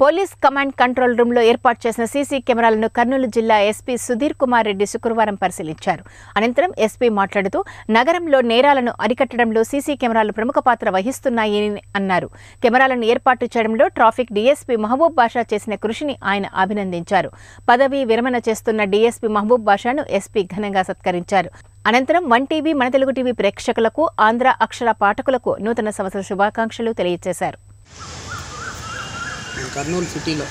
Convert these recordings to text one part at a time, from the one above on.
Police command control రూమ్లో ఏర్పాటు చేసిన సీసీ కెమెరాలను కర్నూలు జిల్లా ఎస్పీ సుధీర్ కుమార్ రెడ్డి శుక్రవారం పరిశీలించారు. అనంతరం ఎస్పీ మాట్లాడుతూ నగరంలో నేరాలను అరికట్టడంలో సీసీ కెమెరాలు ప్రముఖ పాత్ర వహిస్తున్నాయని అన్నారు. కెమెరాలను ఏర్పాటు చేయడంలో ట్రాఫిక్ డీఎస్పీ మహబూబ్ బాషా చేసిన కృషిని ఆయన అభినందించారు. పదవీ విరమణ చేస్తున్న డీఎస్పీ మహబూబ్ బాషాను ఎస్పీ ఘనంగా సత్కరించారు. అనంతరం వన్ టీవీ మన తెలుగు టీవీ ప్రేక్షకులకు ఆంధ్ర అక్షర పాఠకులకు నూతన సంవత్సర శుభాకాంక్షలు తెలియజేశారు. మన కర్నూలు సిటీలో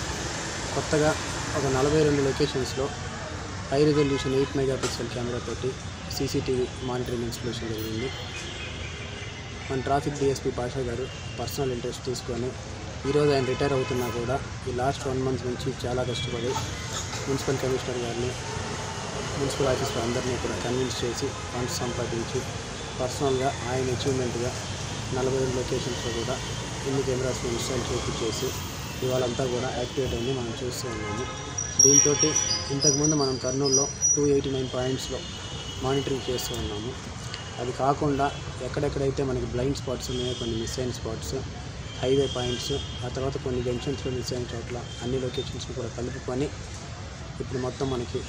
కొత్తగా ఒక నలభై రెండు లొకేషన్స్లో high resolution eight mega pixel కెమెరాతోటి CCTV monitoring installation జరిగింది. మన ట్రాఫిక్ డిఎస్పీ పాషా గారు పర్సనల్ ఇంట్రెస్ట్ తీసుకొని ఈరోజు ఆయన రిటైర్ అవుతున్నా కూడా ఈ లాస్ట్ వన్ మంత్ నుంచి చాలా కష్టపడి మున్సిపల్ కమిషనర్ గారిని మున్సిపల్ ఆఫీసర్ అందరినీ కూడా కన్విన్స్ చేసి ఫండ్స్ సంపాదించి పర్సనల్గా ఆయన అచీవ్మెంట్గా నలభై రెండు లొకేషన్స్లో కూడా ఇన్ని కెమెరాస్ని ఇన్స్టాల్ చేసి ఇవాళంతా కూడా యాక్టివేట్ అయింది మనం చూస్తూ ఉన్నాము. దీంతో ఇంతకుముందు మనం కర్నూలులో టూ ఎయిటీ నైన్ పాయింట్స్లో మానిటరింగ్ చేస్తూ ఉన్నాము. అది కాకుండా ఎక్కడెక్కడైతే మనకి బ్లైండ్ స్పాట్స్ ఉన్నాయో కొన్ని మిస్ అయిన స్పాట్స్ హైవే పాయింట్స్ ఆ తర్వాత కొన్ని జంక్షన్స్లో మిస్ అయిన చోట్ల అన్ని లొకేషన్స్ని కూడా కలుపుకొని ఇప్పుడు మొత్తం మనకి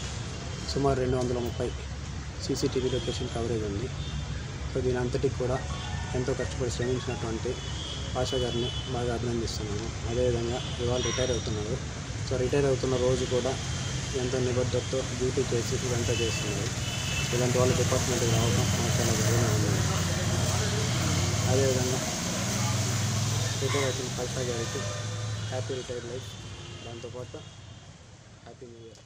సుమారు రెండు వందల ముప్పై సీసీటీవీ లొకేషన్ కవరేజ్ ఉంది. సో దీని అంతటికి కూడా ఎంతో కష్టపడి శ్రమించినటువంటి పాషా గారిని బాగా అభినందిస్తున్నాను. అదేవిధంగా ఇవాళ రిటైర్ అవుతున్నారు. సో రిటైర్ అవుతున్న రోజు కూడా ఎంతో నిబద్ధతతో డ్యూటీ చేసి ఇదంతా చేస్తున్నారు. ఇలాంటి వాళ్ళ డిపార్ట్మెంట్కి రావడం నాకు చాలా గర్వంగా ఉంది. అదేవిధంగా రిటైర్ అవుతున్న పాషా గారికి హ్యాపీ రిటైర్ లైఫ్. దాంతోపాటు హ్యాపీ న్యూ ఇయర్